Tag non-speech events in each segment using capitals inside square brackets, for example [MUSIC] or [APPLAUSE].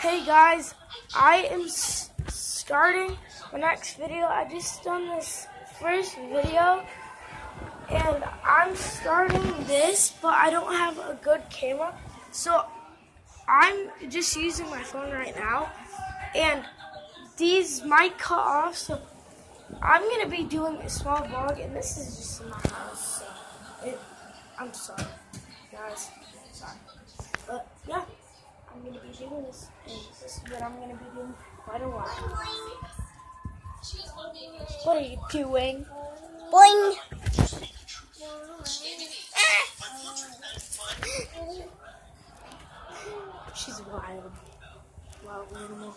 Hey guys, I am starting my next video. I just done this first video and I'm starting this, but I don't have a good camera. So I'm just using my phone right now and these might cut off. So I'm to be doing a small vlog and this is just in my house. So it, I'm sorry, guys. Sorry. But yeah. I'm gonna be doing this, and this is what I'm gonna be doing quite a while. What are you doing? Boing. She's wild. Wild animal.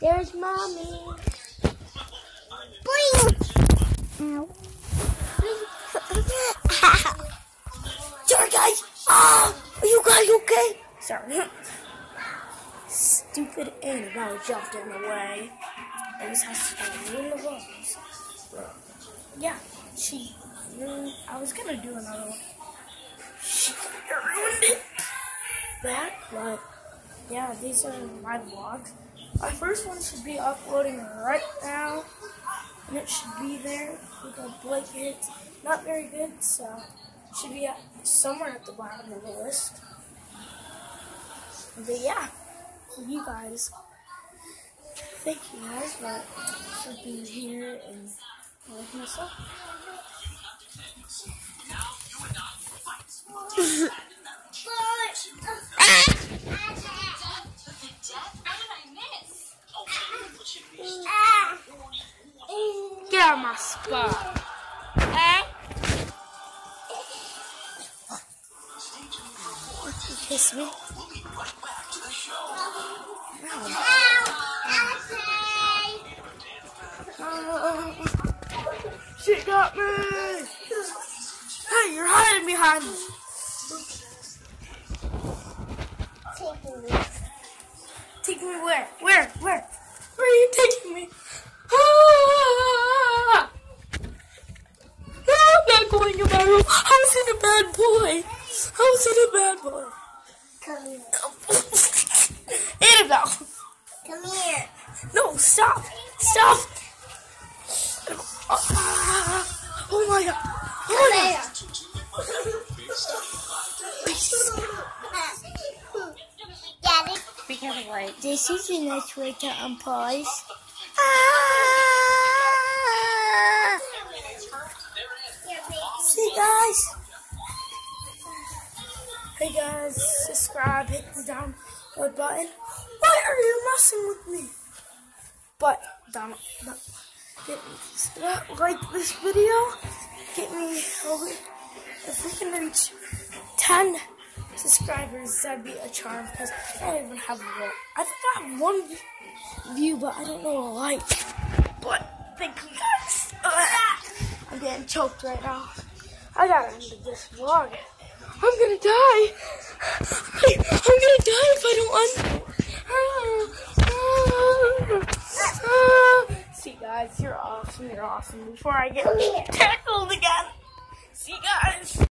There's mommy. Boing. Ow. Sorry, guys. Ah, are you okay? Sorry. Stupid Annabelle jumped in the way. And this has to ruin the. Yeah, she ruined. I was gonna do another one. She ruined it. That, but yeah, these are my vlogs. My first one should be uploading right now, and it should be there with a blanket. Not very good, so should be somewhere at the bottom of the list. But yeah, for you guys, thank you guys but for being here and us up. Get out of my spot. Ah. Kiss me? Oh, she got me! Hey, you're hiding behind me! Take me where? Where? Where? Where are you taking me? Ah! I'm not going to my room. I was in a bad boy. I was in a bad boy. Come here. Annabelle! Come here. No, stop! Stop! Oh my god! Oh my god! Be careful, right? This is a nice way to unpause. Ah. Guys, subscribe, hit the download button. Why are you messing with me? But, but, get, like this video, get me over. If we can reach 10 subscribers, that'd be a charm because I don't even have vote. I think I have one view, but I don't know a like. But thank you guys. [LAUGHS] I'm getting choked right now. I gotta end this vlog. I'm gonna die. I, am gonna die if I don't un. See, guys, you're awesome. You're awesome. Before I get tackled again. See, guys.